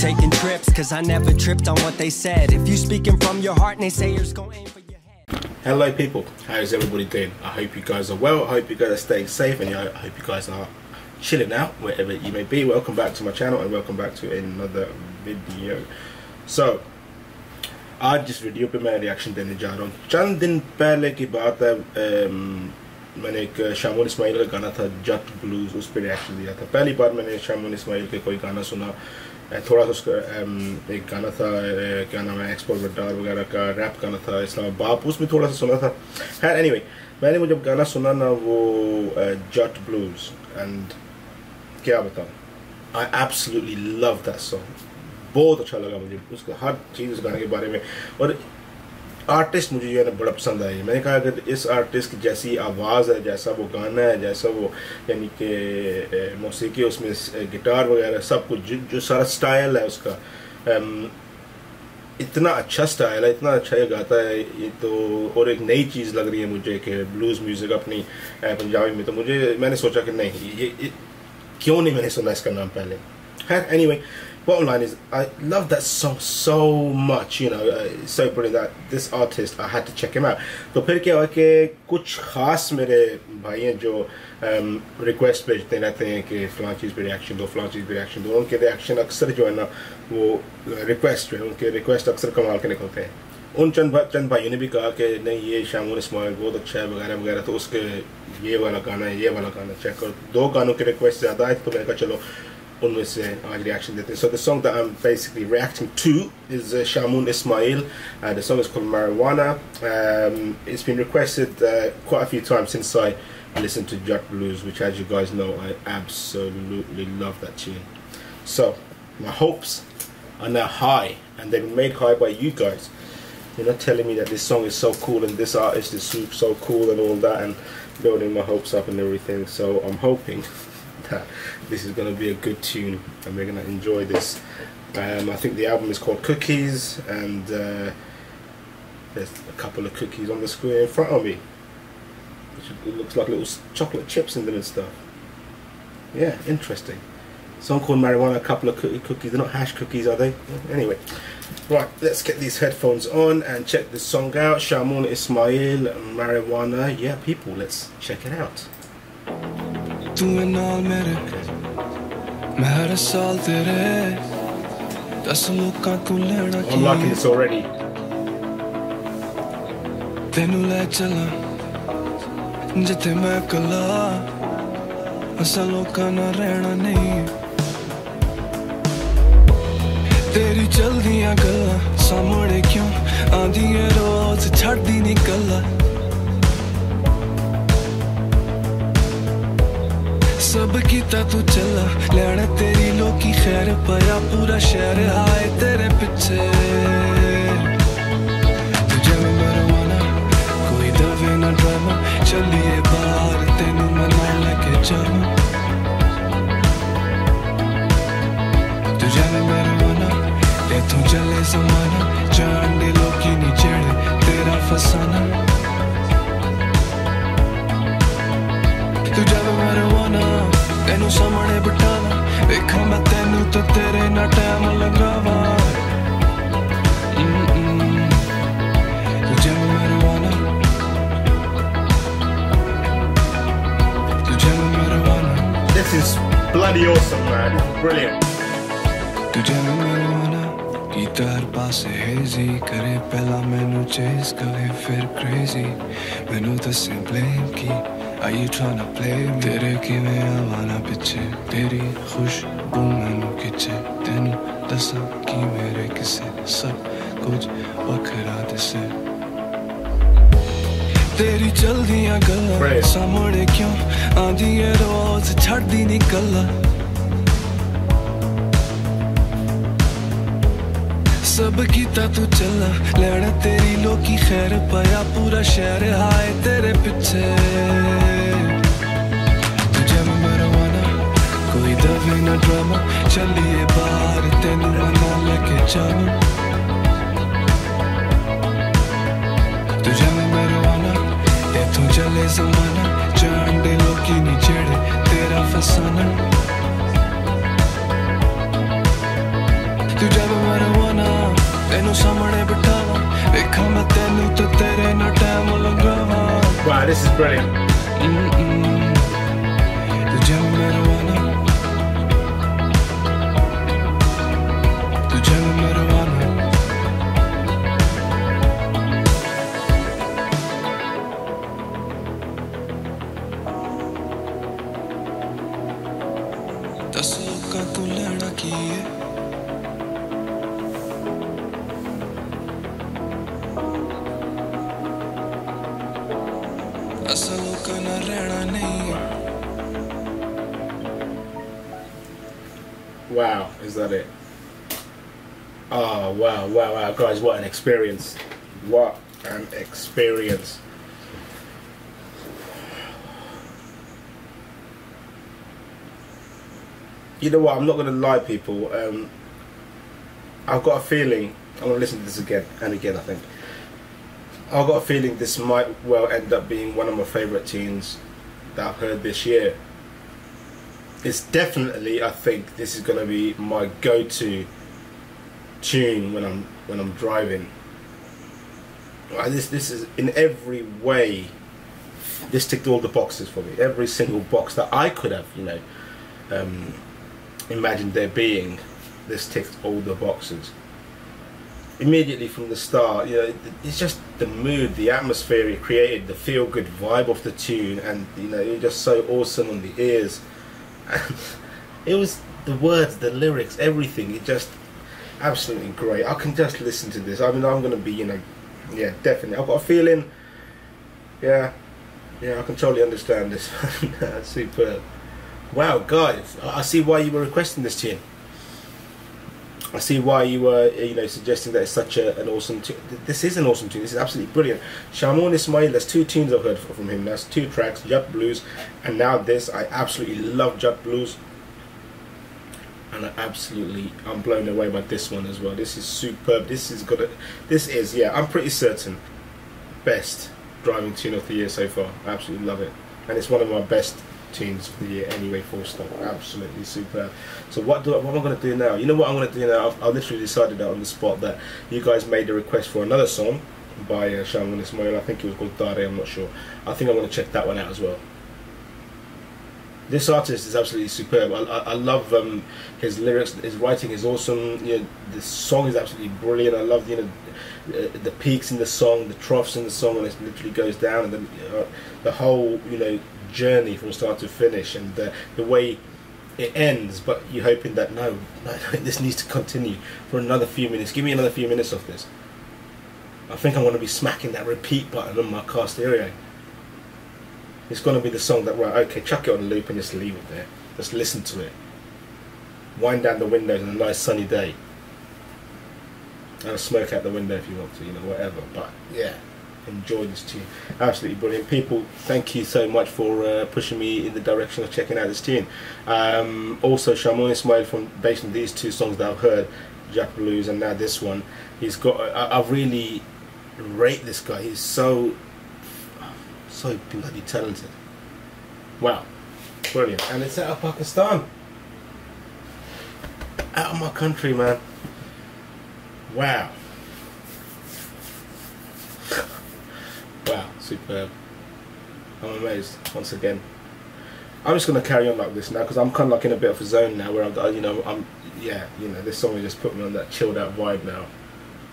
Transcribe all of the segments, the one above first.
taking trips, cause I never tripped on what they said. If you speaking from your heart, naysayers gon' aim for your head. Hello people, how's everybody doing? I hope you guys are well, I hope you guys are staying safe and I hope you guys are chilling out wherever you may be. Welcome back to my channel and welcome back to another video. So, आज जिस video पे मैं reaction देने जा रहा हूँ चंद दिन पहले की बात है um, मैंने एक शामुल इस्माइल का गाना था जट ब्लूज उस पर रिएक्शन दिया था पहली बार मैंने शामुल इस्माइल के कोई गाना सुना تھوڑا سا اس کا ایک گانا تھا کیا نام ہے ایکسپورٹ بٹار وغیرہ کا ریپ گانا تھا اسلام باپ، اس میں تھوڑا سا سنا تھا۔ خیر اینی وے میں نے وہ جب گانا سنا نا، وہ جٹ بلوز اینڈ کیا بتاؤں۔ I absolutely love that song بہت اچھا لگا مجھے۔ اس کا ہر چیز اس گانے کے بارے میں۔ اور آرٹسٹ مجھے جو ہے نا بڑا پسند آئی میں نے کہا کہ اس آرٹسٹ کی جیسی آواز ہے جیسا وہ گانا ہے جیسا وہ یعنی کہ موسیقی اس میں گٹار وغیرہ سب کچھ جو سارا سٹائل ہے اس کا۔ اتنا اچھا سٹائل ہے اتنا اچھا یہ گاتا ہے۔ یہ تو اور ایک نئی چیز لگ رہی ہے مجھے کہ بلوز میوزک اپنی پنجابی میں۔ تو مجھے میں نے سوچا کہ نہیں یہ کیوں نہیں میں نے سنا اس کا نام پہلے؟ خیر anyway, bottom line is I love that song so much you know it's so brilliant that this artist I had to check him out. تو پھر کیا ہوا کہ کچھ خاص میرے بھائی ہیں جو ریکویسٹ بھیجتے رہتے ہیں کہ فلاں چیز پہ ریاکشن دو فلاں چیز پہ ریاکشن دو ان کے ریاکشن اکثر جو ہے نا وہ ریکویسٹ جو ہے ان کے ریکویسٹ اکثر کمال کے نکلتے ہیں ان چند چند بھائیوں نے بھی کہا کہ نہیں یہ شامون اسماعیل بہت اچھا ہے وغیرہ وغیرہ تو اس کے یہ والا گانا ہے یہ والا گانا چیک کرو دو گانوں کے ریکویسٹ زیادہ آئے تو میں کہا چلو unless I uh, reaction so the song that I'm basically reacting to is uh, Ismail. Uh, the song is called Marijuana. Um, it's been requested uh, quite a few times since I listened to Jat Blues which as you guys know I absolutely love that tune. So my hopes are now high and they've been made high by you guys. You're not telling me that this song is so cool and this artist is so cool and all that and building my hopes up and everything. So I'm hoping that this is going to be a good tune and we're going to enjoy this. Um, I think the album is called Cookies and uh, there's a couple of cookies on the screen in front of me. It looks like little chocolate chips in them and stuff. Yeah, interesting. Song called Marijuana, a couple of cookies. They're not hash cookies, are they? Anyway, right, let's get these headphones on and check this song out. Shamoon Ismail, Marijuana. Yeah, people, let's check it out. ਤੂੰ ਹੈ ਨਾਲ ਮੇਰੇ ਮੈਂ ਹਰ ਸਾਲ ਤੇਰੇ ਦਸ ਲੋਕਾਂ ਤੋਂ ਲੈਣਾ ਕੀ I'm liking this already ਤੈਨੂੰ ਲੈ ਚਲਾਂ ਜਿੱਥੇ ਮੈਂ ਕਲਾ ਅਸਾਂ ਲੋਕਾਂ ਨਾਲ ਰਹਿਣਾ ਨਹੀਂ ਤੇਰੀ ਚਲਦੀਆਂ ਗੱਲਾਂ ਸਾਹਮਣੇ ਕਿਉਂ ਆਂਦੀਆਂ ਰੋਜ਼ ਛੱਡਦੀ ਨਹੀਂ ਗੱਲਾਂ ਸਭ ਕੀਤਾ ਤੂੰ ਚੱਲਾ। ਲੈਣ ਤੇਰੀ ਲੋਕੀ ਖੈਰ ਪਿਆ ਪੂਰਾ ਸ਼ਹਿਰ ਆਏ ਤੇਰੇ ਪਿੱਛੇ। ਤੁਝੇ ਮੈਂ ਮਰਵਾਣਾ ਕੋਈ ਦਵੇ ਨਾ ਡਰਾਮਾ। ਚੱਲੀਏ ਬਾਹਰ, ਤੈਨੂੰ ਮਨਾ ਲੈ ਕੇ ਜਾਵਾਂ। ਤੁਝੇ ਮੈਂ ਮਰਵਾਣਾ ਤੇ ਤੂੰ ਚੱਲੇ ਜ਼ਮਾਨਾ ਜਾਣ ਲੋਕੀ ਨਹੀਂ ਜਿਹੜੇ ਤੇਰਾ ਫਸਾਨਾ। ਤੈਨੂੰ ਸਾਹਮਣੇ ਬਿਠਾਵਾਂ ਵੇਖਾਂ ਮੈਂ ਤੈਨੂੰ ਤੇ ਤੇਰੇ ਨਾਲ time ਲਗਾਵਾਂ ਤੁਝੇ ਮਰਵਾਨਾ ਤੁਝੇ ਮਰਵਾਨਾ This is bloody awesome man brilliant ਤੁਝੇ ਮਰਵਾਨਾ ਕੀਤਾ ਹਰ ਪਾਸੇ ਹੇਜ਼ੀ ਕਰੇ ਪਹਿਲਾਂ ਮੈਨੂੰ ਚੇਸ ਕਰੇ ਫਿਰ ਕ੍ਰੇਜ਼ੀ ਮੈਨੂੰ ਦੱਸੇ blame Ki Are you tryna play? me? تیرے آوانا پچھے تیری خوشبو مینوں کھچے تینوں دساں کی میرے کسے سب کچھ وکھرا دسے تیری چلدیاں گلاں سامنے کیوں آندی ہے روز چھڑدی نہیں گلاں سب کیتا تو چلنا۔ لینا تیری لوکی خیر پایا پورا شہر ہائے تیرے پیچھے۔ تجھے میں روانا، کوئی دبے نہ ڈراما۔ چلیے باہر، تینوں منا لے کے جانا۔ تجھے میں روانا اتوں چلے زمانہ۔ جان دے لوکی نہیں تیرا فسانہ۔ تجھے میں روانا۔ दे लोकी नी जेड़े तेरा फसाना तो तेरे ना टाइम लगा Wow, this is brilliant. तुझे मरवाना तुझे मरवाना दस का तू लेना की है Wow, is that it? Oh, wow, wow, wow. Guys, what an experience. What an experience. You know what? I'm not going to lie, people. Um, I've got a feeling. I'm going to listen to this again and again, I think. I've got a feeling this might well end up being one of my favourite tunes that I've heard this year it's definitely I think this is gonna be my go-to tune when I'm when I'm driving. Uh, This this is in every way. This ticked all the boxes for me. Every single box that I could have, you know, um, imagined there being. This ticked all the boxes. Immediately from the start, you know, it's just the mood, the atmosphere it created, the feel-good vibe of the tune, and you know, it's just so awesome on the ears it was the words, the lyrics, everything. It just absolutely great. I can just listen to this. I mean, I'm gonna be, you know, yeah, definitely. I've got a feeling. Yeah, yeah, I can totally understand this. Superb. Wow, guys, I I see why you were requesting this tune. I see why you were, uh, you know, suggesting that it's such a, an awesome tune. This is an awesome tune. This is absolutely brilliant. Shamoon Ismail, there's two tunes I've heard from him. That's two tracks, Jat Blues, and now this. I absolutely love Jat Blues. And I absolutely, I'm blown away by this one as well. This is superb. This is gonna, this is, yeah, I'm pretty certain, best driving tune of the year so far. I absolutely love it. And it's one of my best tunes for the year anyway, full stop. Absolutely superb. So what do I, what am I going to do now? You know what I'm going to do now? I've, I literally decided that on the spot that you guys made a request for another song by uh, Shamoon Ismail. I think it was called Dare, I'm not sure. I think I'm going to check that one out as well. This artist is absolutely superb. I, I, I love um, his lyrics. His writing is awesome. You know, the song is absolutely brilliant. I love you know uh, the peaks in the song, the troughs in the song, when it literally goes down, and then uh, the whole you know journey from start to finish, and the, the way it ends. But you're hoping that no, no, this needs to continue for another few minutes. Give me another few minutes of this. I think I'm going to be smacking that repeat button on my car stereo. It's going to be the song that right, okay, chuck it on loop and just leave it there. Just listen to it. Wind down the windows on a nice sunny day. And smoke out the window if you want to, you know, whatever. But yeah, enjoy this tune. Absolutely brilliant. People, thank you so much for uh, pushing me in the direction of checking out this tune. Um, also, Shamoon Ismail, from based on these two songs that I've heard, Jat Blues and now this one, he's got. I, I really rate this guy. He's so so bloody talented. Wow, brilliant. And it's out of Pakistan. Out of my country, man. Wow. Wow, superb. I'm amazed once again. I'm just gonna carry on like this now because I'm kind of like in a bit of a zone now where I'm, you know, I'm, yeah, you know, this song has just put me on that chilled out vibe now.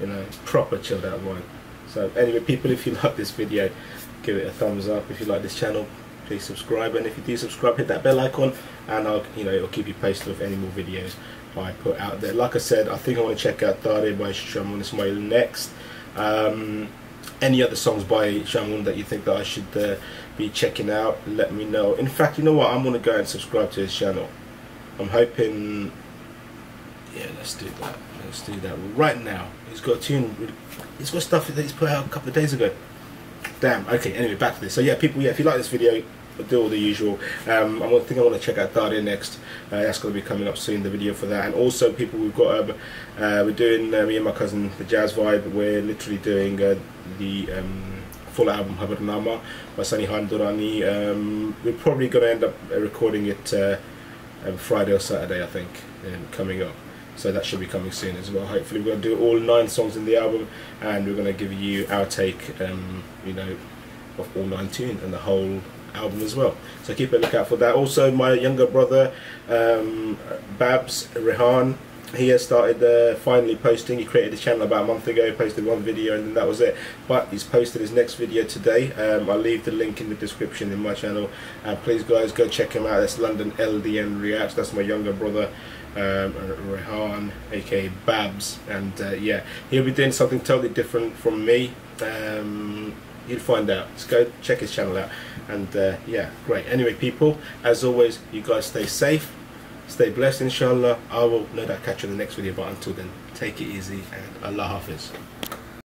You know, proper chilled out vibe. So anyway, people, if you like this video, give it a thumbs up. If you like this channel, please subscribe. And if you do subscribe, hit that bell icon, and I'll, you know, it'll keep you posted with any more videos I put out there. Like I said, I think I want to check out Dare by Shamoon Ismail next. Um, any other songs by Shamoon that you think that I should uh, be checking out, let me know. In fact, you know what? I'm to go and subscribe to his channel. I'm hoping. Yeah, let's do that. Let's do that right now. He's got a tune. He's got stuff that he's put out a couple of days ago. Damn. Okay. Anyway, back to this. So yeah, people. Yeah, if you like this video, do all the usual. Um, I think I want to check out Daria next. Uh, that's going to be coming up soon. The video for that, and also people, we've got. Um, uh, we're doing uh, me and my cousin the Jazz Vibe. We're literally doing uh, the. Um, Full album Khabarnama by Sunny Khan Durrani. Um, we're probably going to end up uh, recording it uh, um, Friday or Saturday, I think, um, coming up. So that should be coming soon as well. Hopefully, we're going to do all nine songs in the album, and we're going to give you our take, um, you know, of all nine tunes and the whole album as well. So keep a lookout for that. Also, my younger brother, um, Babs Rehan, he has started uh, finally posting. He created a channel about a month ago, posted one video, and then that was it. But he's posted his next video today. Um, I'll leave the link in the description in my channel. And please, guys, go check him out. That's London LDN Reacts. That's my younger brother um, Rehan, aka Babs, and uh, yeah, he'll be doing something totally different from me. Um, you'll find out. Just go check his channel out, and uh, yeah, great. Anyway, people, as always, you guys stay safe, stay blessed, inshallah. I will no doubt catch you in the next video, but until then, take it easy and Allah Hafiz.